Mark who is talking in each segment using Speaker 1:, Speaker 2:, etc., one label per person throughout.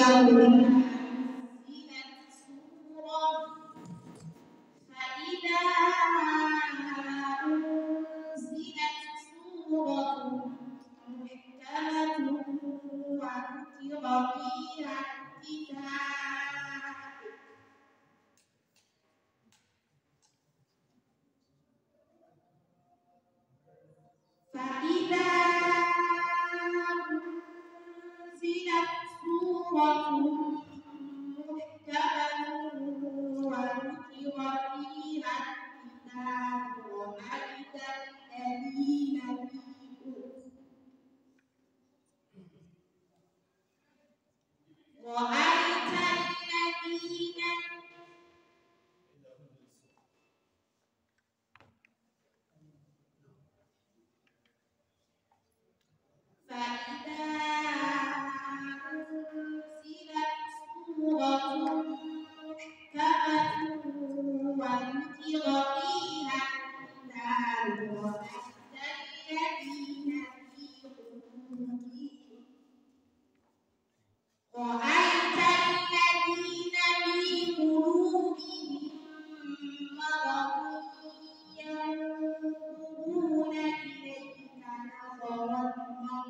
Speaker 1: 加油光如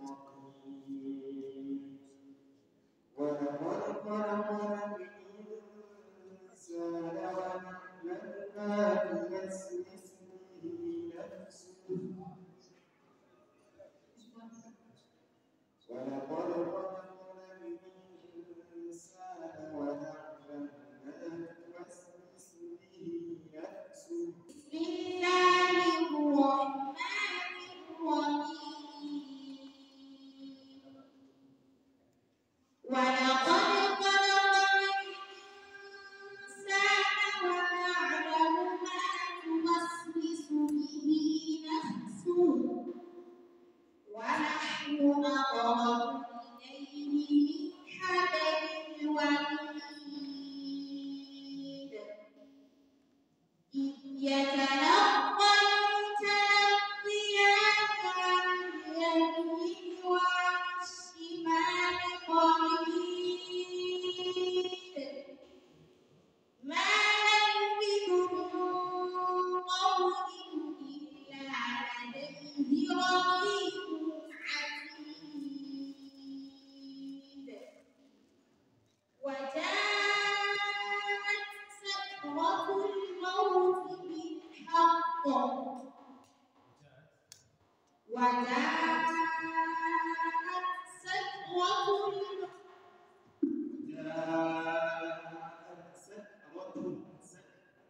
Speaker 2: want
Speaker 1: Now, وجاءت سكرة
Speaker 2: وجاءت سكرة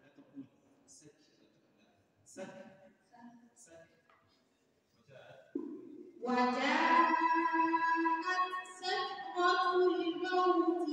Speaker 2: لا تقول سكرة سكرة سكرة
Speaker 1: وجاءت وجاءت سكرة الموت